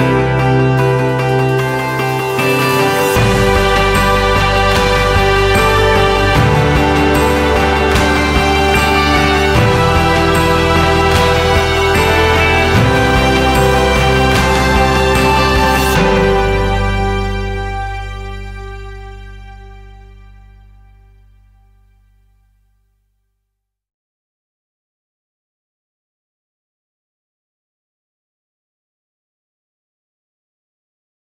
Música